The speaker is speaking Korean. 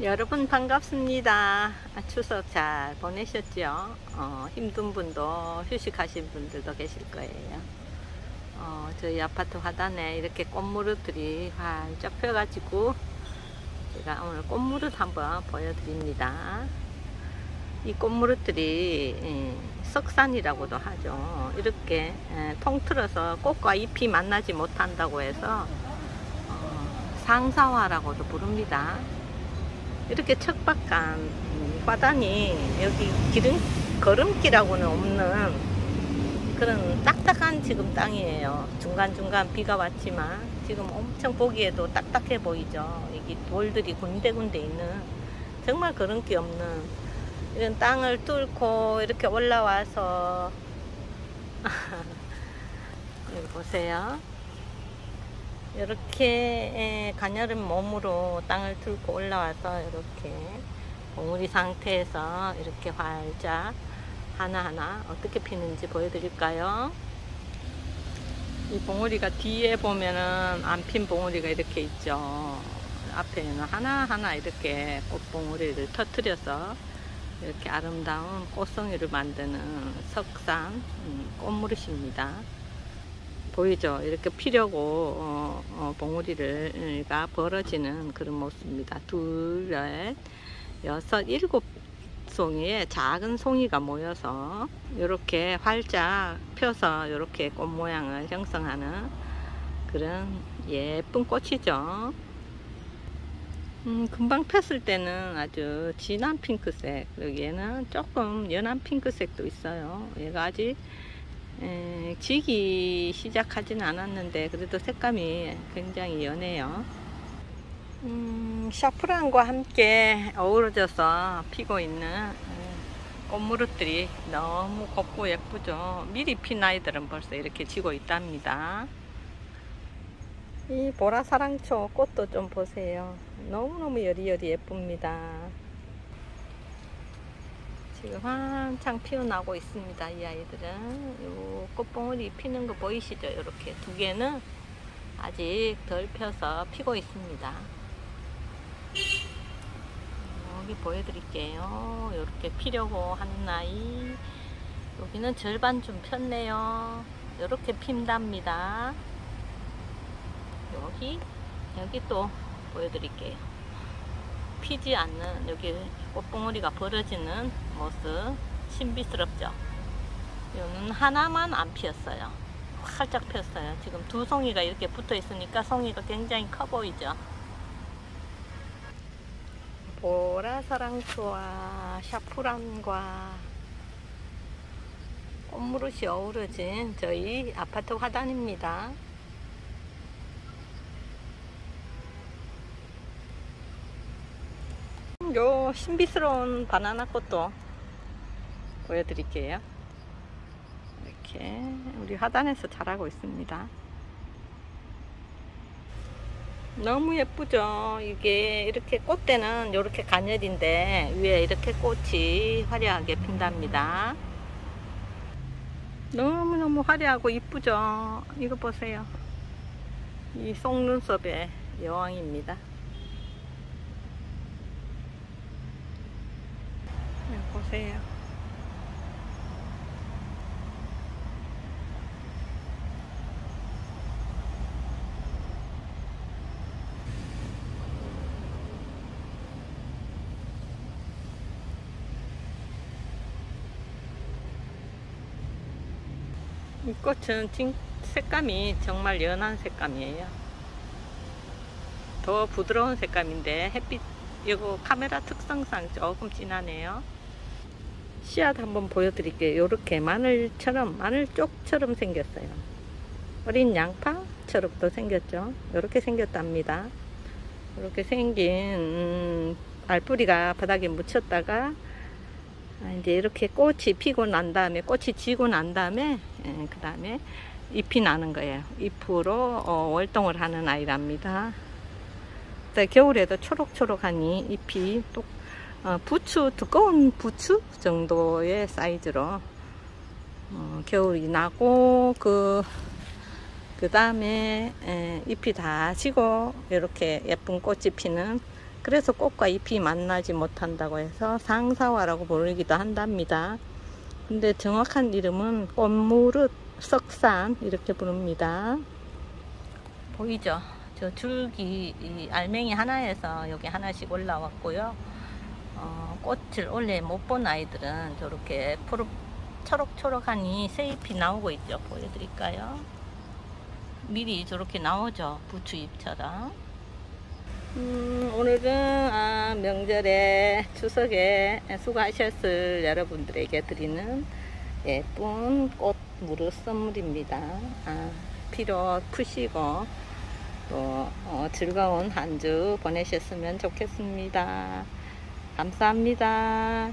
여러분 반갑습니다. 아, 추석 잘 보내셨죠? 어, 힘든 분도 휴식하신 분들도 계실 거예요. 어, 저희 아파트 화단에 이렇게 꽃무릇들이 활짝 펴가지고 제가 오늘 꽃무릇 한번 보여드립니다. 이 꽃무릇들이 예, 석산이라고도 하죠. 이렇게 예, 통틀어서 꽃과 잎이 만나지 못한다고 해서 어, 상사화라고도 부릅니다. 이렇게 척박한 화단이 여기 기름 걸음길하고는 없는 그런 딱딱한 지금 땅이에요. 중간중간 비가 왔지만 지금 엄청 보기에도 딱딱해 보이죠. 여기 돌들이 군데군데 있는 정말 걸음길 없는 이런 땅을 뚫고 이렇게 올라와서 보세요. 이렇게 가녀린 몸으로 땅을 뚫고 올라와서 이렇게 봉우리 상태에서 이렇게 활짝 하나하나 어떻게 피는지 보여드릴까요? 이 봉우리가 뒤에 보면은 안 핀 봉우리가 이렇게 있죠. 앞에는 하나하나 이렇게 꽃봉우리를 터트려서 이렇게 아름다운 꽃송이를 만드는 석산 음, 꽃무릇입니다. 보이죠? 이렇게 피려고 어, 어, 봉우리가 벌어지는 그런 모습입니다. 둘, 넷, 여섯, 일곱 송이에 작은 송이가 모여서 이렇게 활짝 펴서 이렇게 꽃 모양을 형성하는 그런 예쁜 꽃이죠. 음, 금방 폈을 때는 아주 진한 핑크색 얘는 조금 연한 핑크색도 있어요. 얘가 아직 에, 지기 시작하지는 않았는데 그래도 색감이 굉장히 연해요. 음, 샤프란과 함께 어우러져서 피고 있는 꽃무릇들이 너무 곱고 예쁘죠. 미리 핀 아이들은 벌써 이렇게 지고 있답니다. 이 보라사랑초 꽃도 좀 보세요. 너무너무 여리여리 예쁩니다 지금 한창 피어나고 있습니다. 이 아이들은 요 꽃봉오리 피는 거 보이시죠? 이렇게 두 개는 아직 덜 펴서 피고 있습니다. 여기 보여드릴게요. 이렇게 피려고 하는 아이 여기는 절반 좀 폈네요. 이렇게 핀답니다. 여기 여기 또 보여드릴게요. 피지 않는 여기 꽃봉오리가 벌어지는 모습 신비스럽죠? 이는 하나만 안 피었어요. 활짝 폈어요. 지금 두 송이가 이렇게 붙어 있으니까 송이가 굉장히 커 보이죠? 보라사랑초와 샤프란과 꽃무릇이 어우러진 저희 아파트 화단입니다 요 신비스러운 바나나 꽃도 보여드릴게요. 이렇게 우리 화단에서 자라고 있습니다. 너무 예쁘죠? 이게 이렇게 꽃대는 이렇게 가녀린데 위에 이렇게 꽃이 화려하게 핀답니다. 너무너무 화려하고 이쁘죠? 이거 보세요. 이 속눈썹의 여왕입니다. 보세요. 이 꽃은 색감이 정말 연한 색감이에요. 더 부드러운 색감인데 햇빛 이거 카메라 특성상 조금 진하네요. 씨앗 한번 보여드릴게요. 이렇게 마늘처럼 마늘 쪽처럼 생겼어요. 어린 양파처럼도 생겼죠. 이렇게 생겼답니다. 이렇게 생긴 음, 알뿌리가 바닥에 묻혔다가 아, 이제 이렇게 꽃이 피고 난 다음에 꽃이 지고 난 다음에 예, 그 다음에 잎이 나는 거예요. 잎으로 어, 월동을 하는 아이랍니다. 겨울에도 초록초록한 잎이 또 어, 부추 두꺼운 부추 정도의 사이즈로 어, 겨울이 나고 그 그 다음에 잎이 다 지고 이렇게 예쁜 꽃이 피는 그래서 꽃과 잎이 만나지 못한다고 해서 상사화라고 부르기도 한답니다. 근데 정확한 이름은 꽃무릇 석산 이렇게 부릅니다. 보이죠? 저 줄기 이 알맹이 하나에서 여기 하나씩 올라왔고요. 어, 꽃을 원래 못 본 아이들은 저렇게 푸르 초록초록하니 새잎이 나오고 있죠. 보여드릴까요? 미리 저렇게 나오죠. 부추잎처럼. 음, 오늘은 아, 명절에 추석에 수고하셨을 여러분들에게 드리는 예쁜 꽃 무릇 선물입니다. 아, 피로 푸시고 또 어, 즐거운 한 주 보내셨으면 좋겠습니다. 감사합니다.